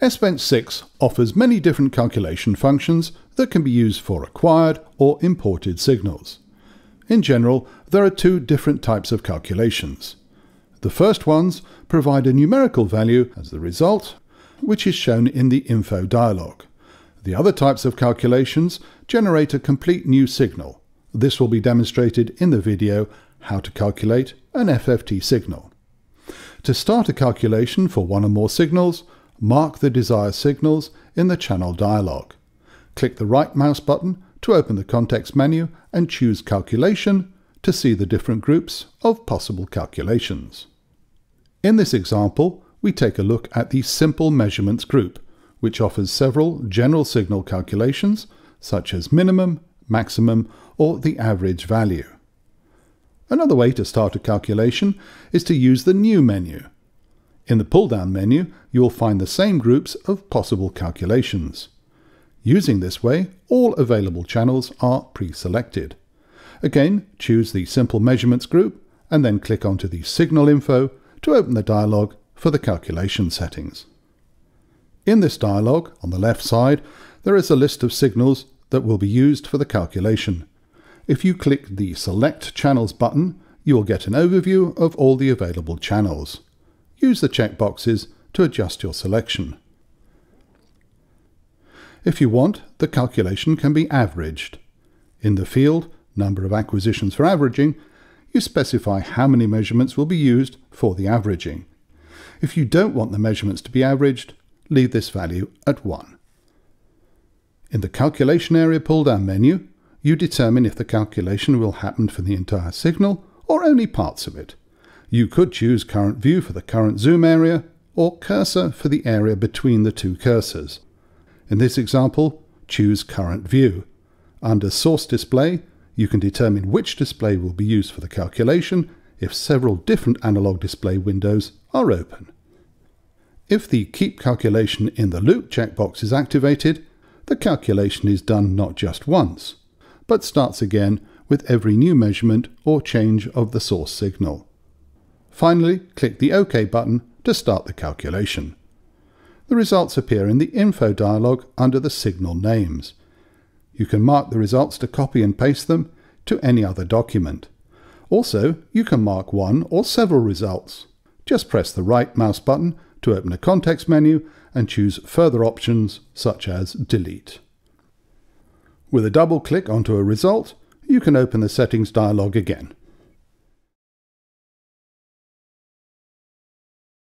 SBench 6 offers many different calculation functions that can be used for acquired or imported signals. In general, there are two different types of calculations. The first ones provide a numerical value as the result, which is shown in the info dialog. The other types of calculations generate a complete new signal. This will be demonstrated in the video how to calculate an FFT signal. To start a calculation for one or more signals, mark the desired signals in the channel dialog. Click the right mouse button to open the context menu and choose Calculation to see the different groups of possible calculations. In this example, we take a look at the Simple Measurements group, which offers several general signal calculations, such as minimum, maximum, or the average value. Another way to start a calculation is to use the New menu. In the pull-down menu, you will find the same groups of possible calculations. Using this way, all available channels are pre-selected. Again, choose the Simple Measurements group and then click onto the Signal Info to open the dialog for the calculation settings. In this dialog, on the left side, there is a list of signals that will be used for the calculation. If you click the Select Channels button, you will get an overview of all the available channels. Use the checkboxes to adjust your selection. If you want, the calculation can be averaged. In the field, Number of acquisitions for averaging, you specify how many measurements will be used for the averaging. If you don't want the measurements to be averaged, leave this value at 1. In the Calculation Area pull-down menu, you determine if the calculation will happen for the entire signal or only parts of it. You could choose current view for the current zoom area or cursor for the area between the two cursors. In this example, choose current view. Under source display, you can determine which display will be used for the calculation if several different analog display windows are open. If the Keep Calculation in the Loop checkbox is activated, the calculation is done not just once, but starts again with every new measurement or change of the source signal. Finally, click the OK button to start the calculation. The results appear in the Info dialog under the signal names. You can mark the results to copy and paste them to any other document. Also, you can mark one or several results. Just press the right mouse button to open a context menu and choose further options such as Delete. With a double click onto a result, you can open the settings dialog again.